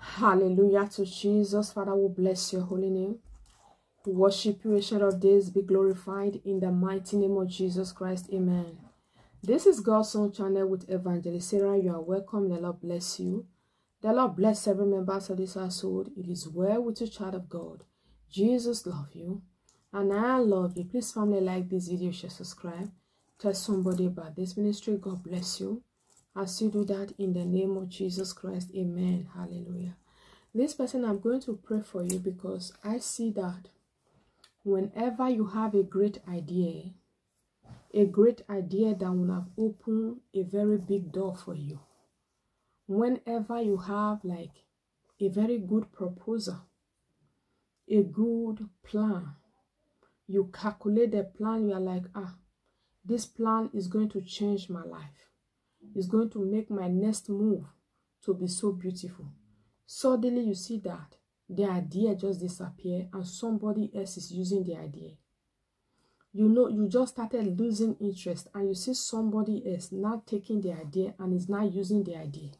Hallelujah to Jesus. Father, we bless your holy name. Worship you, ancient of days, be glorified in the mighty name of Jesus Christ. Amen. This is God's Own channel with Evangelist Sarah. You are welcome. The Lord bless you. The Lord bless every member of this household. It is well with you, child of God. Jesus love you. And I love you. Please family like this video, share, subscribe. Tell somebody about this ministry. God bless you. As still do that in the name of Jesus Christ. Amen. Hallelujah. This person, I'm going to pray for you because I see that whenever you have a great idea, a great idea that will have opened a very big door for you. Whenever you have like a very good proposal, a good plan, you calculate the plan, you are like, ah, this plan is going to change my life. It's going to make my next move to be so beautiful. Suddenly you see that the idea just disappear and somebody else is using the idea. You know, you just started losing interest and you see somebody else not taking the idea and is not using the idea.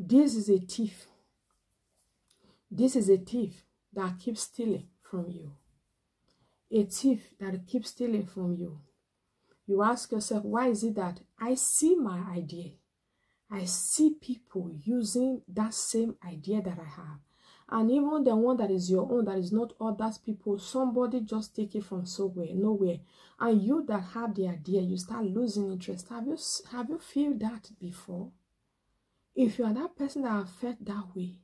This is a thief. This is a thief that keeps stealing from you. A thief that keeps stealing from you. You ask yourself, why is it that I see my idea? I see people using that same idea that I have. And even the one that is your own, that is not others people, somebody just take it from somewhere, nowhere. And you that have the idea, you start losing interest. Have you have you feel that before? If you are that person that have felt that way,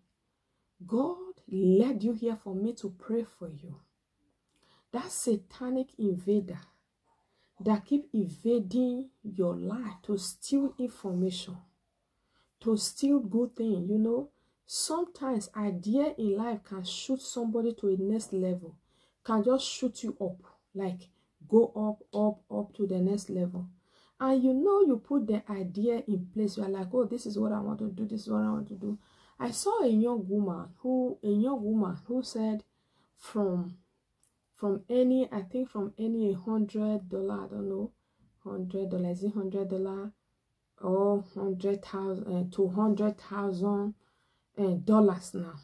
God led you here for me to pray for you. That satanic invader that keep invading your life to steal information, to steal good things, you know. Sometimes idea in life can shoot somebody to a next level, can just shoot you up, like go up, up, up to the next level. And you know you put the idea in place. You're like, oh, this is what I want to do, this is what I want to do. I saw a young woman who a young woman who said from from any i think from any hundred dollar i don't know hundred dollars is hundred dollar or hundred thousand uh, two hundred thousand uh, dollars now.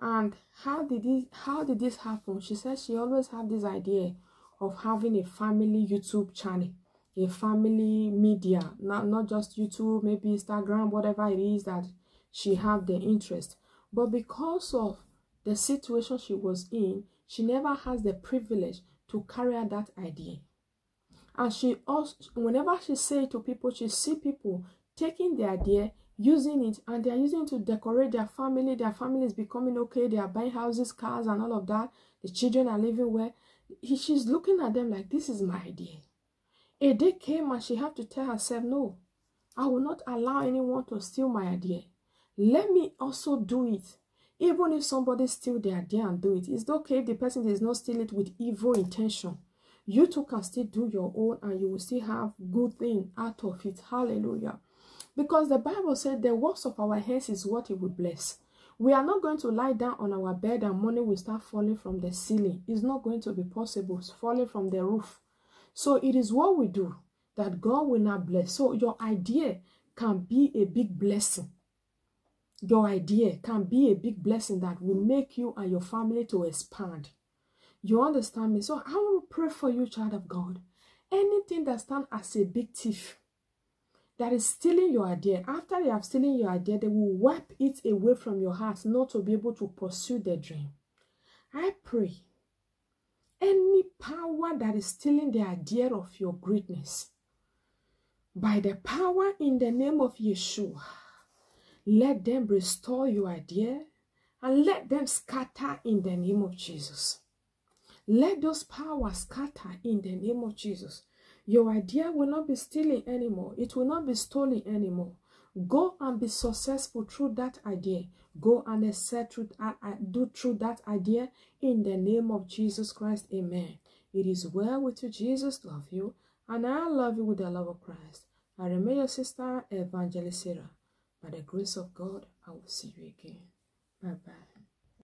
And how did this how did this happen? She said she always had this idea of having a family youtube channel a family media not not just youtube maybe instagram whatever it is that she had the interest. But because of the situation she was in she never has the privilege to carry out that idea. And she also, whenever she say to people, she see people taking the idea, using it, and they are using it to decorate their family. Their family is becoming okay. They are buying houses, cars, and all of that. The children are living well. He, she's looking at them like, this is my idea. A day came and she had to tell herself, no, I will not allow anyone to steal my idea. Let me also do it even if somebody steal their idea and do it, it's okay if the person does not steal it with evil intention. You too can still do your own and you will still have good thing out of it. Hallelujah. Because the Bible said the works of our hands is what it will bless. We are not going to lie down on our bed and money will start falling from the ceiling. It's not going to be possible. It's falling from the roof. So it is what we do that God will not bless. So your idea can be a big blessing your idea can be a big blessing that will make you and your family to expand. You understand me? So I will pray for you, child of God. Anything that stands as a big thief that is stealing your idea, after they have stolen your idea, they will wipe it away from your heart not to be able to pursue their dream. I pray any power that is stealing the idea of your greatness, by the power in the name of Yeshua, let them restore your idea and let them scatter in the name of Jesus. Let those powers scatter in the name of Jesus. Your idea will not be stealing anymore. It will not be stolen anymore. Go and be successful through that idea. Go and excel through, uh, uh, do through that idea in the name of Jesus Christ. Amen. It is well with you. Jesus love you. And I love you with the love of Christ. I remain your sister, Evangelist Sarah. By the grace of God, I will see you again. Bye bye.